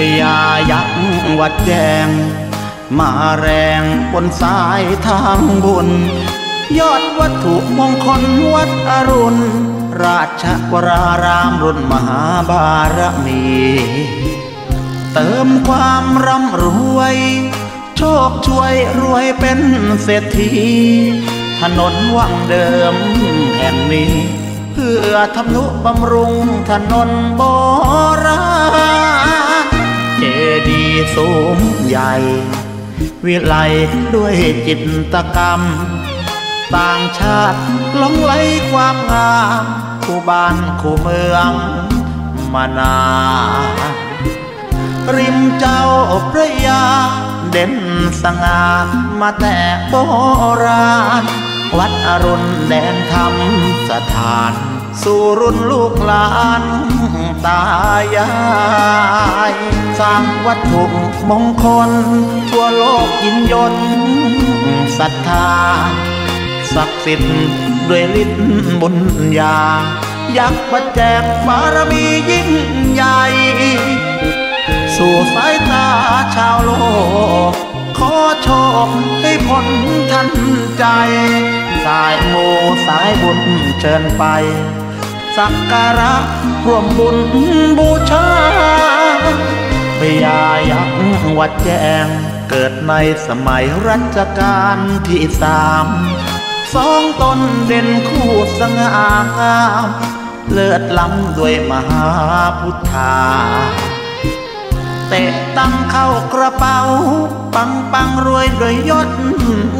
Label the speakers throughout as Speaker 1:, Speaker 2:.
Speaker 1: พยายักวัดแจง มาแรงบนสายทางบุญ ยอดวัตถุมงคลวัดอรุณ ราชวรารามรุ่นมหาบารมี เติมความร่ำรวย โชคช่วยรวยเป็นเศรษฐี ถนนวังเดิมแห่งนี้ เพื่อทำนุบำรุงถนนโบราณ ดีสูงใหญ่ วิไลด้วยจิตกรรม ต่างชาติหลงไหลความงามคู่บ้านคู่เมืองมานานริมเจ้าพระยา เด่นสง่ามาแต่โบราณ วัดอรุณแดนธรรมสถาน สู่รุ่นลูกหลานตายายสร้างวัตถุมงคล ทั่วโลกยินยนศรัทธา ศักดิ์สิทธิ์ด้วยฤทธิ์บุญญา ยักษ์ประแจกบารมียิ่งใหญ่ สู่สายตาชาวโลก ขอโชคให้ผลทันใจ สายโมสายบุญเชิญไป สักการะร่วมบุญบูชาพญายักษ์วัดแจงเกิดในสมัยรัชกาลที่สามสองตนเด่นคู่สง่างาม เลิดล้ำด้วยมหาพุทธา เตะตังเข้ากระเป๋า ปังปังรวยด้วยยศ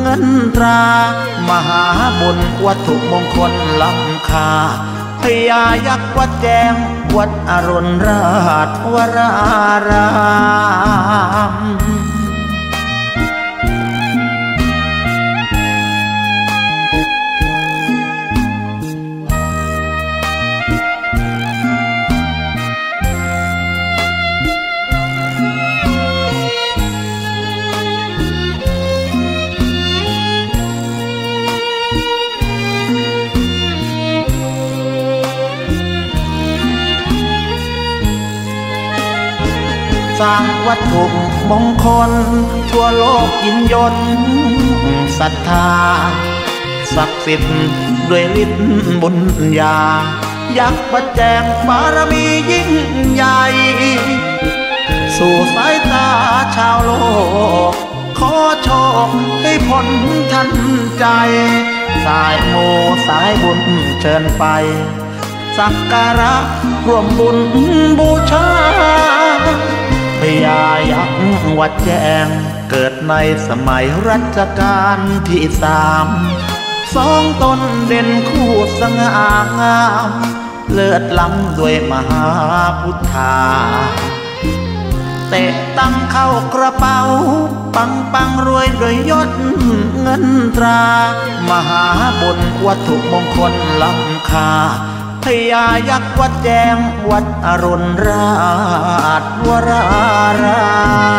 Speaker 1: เงินตรา มหาบุญวัตถุมงคลล้ำค่าพญายักษ์วัดแจง วัดอรุณราชวราราม สร้างวัตถุมงคล ทั่วโลกยินยนศรัทธา ศักดิ์สิทธิ์ด้วยฤทธิ์บุญญา ยักษ์ประแจงบารมียิ่งใหญ่ สู่สายตาชาวโลก ขอโชคให้ผลทันใจ สายโมสายบุญเชิญไป สักการะร่วมบุญบูชา วัดแจงเกิดในสมัยรัชกาลที่สามสองตนเด่นคู่สง่างาม เลือดล้ำด้วยมหาพุทธา เตะตั้งเข้ากระเป๋า ปังปังรวยด้วยยศเงินตรา มหาบุญวัตถุมงคลล้ำค่าพญายักษ์วัดแจงวัดอรุณราชวราราม